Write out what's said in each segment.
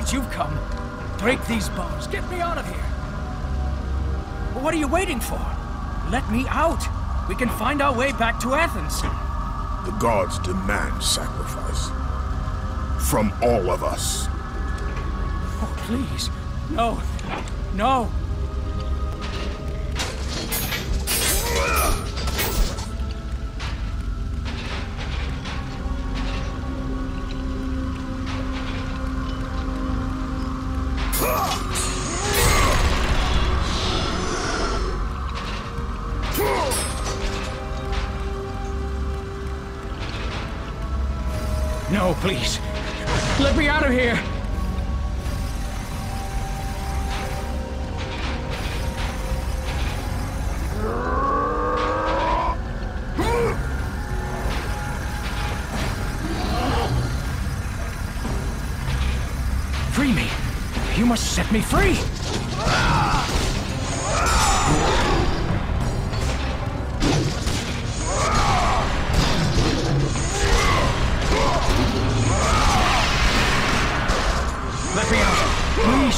Gods you've come. Break these bars. Get me out of here. What are you waiting for? Let me out. We can find our way back to Athens. The gods demand sacrifice. From all of us. Oh, please. No. No. Please. Let me out of here. Free me. You must set me free.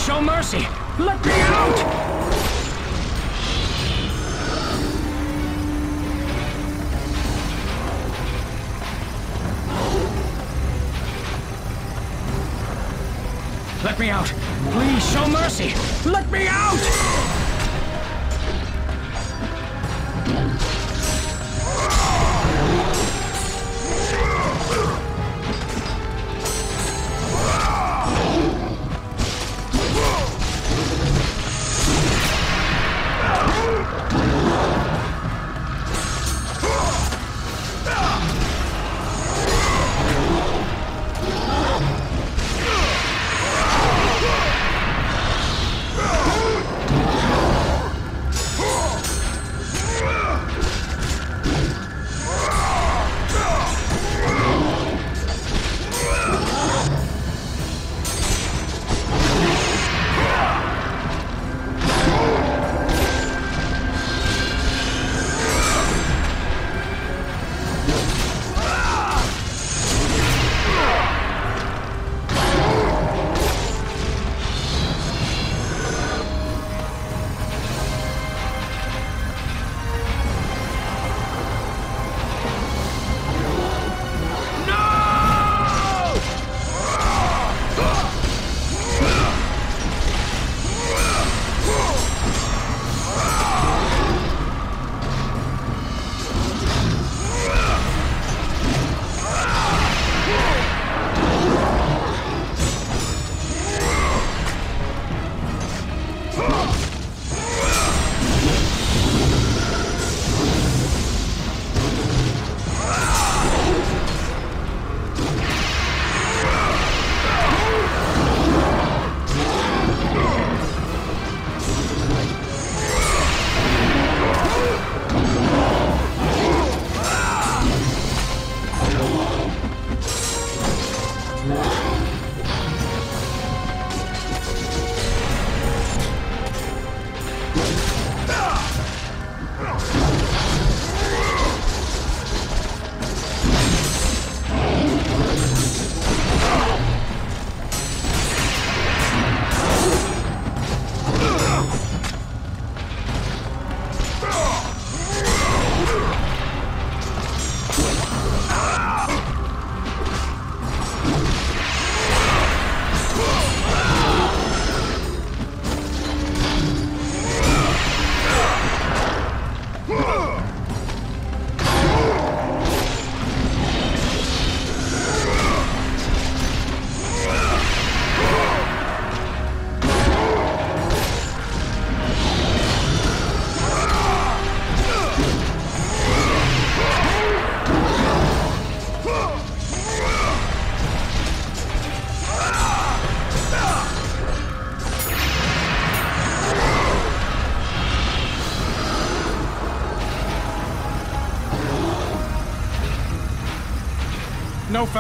Show mercy. Let me out.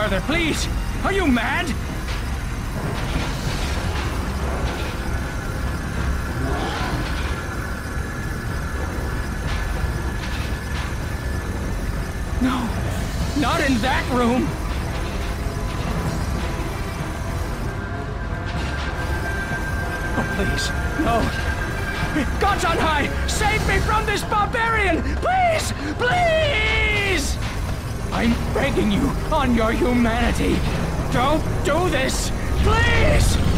further, please! Are you mad? No, not in that room! Oh, please, no! Gods on high, save me from this barbarian! Please! Please! I'm begging you, on your humanity, don't do this! Please!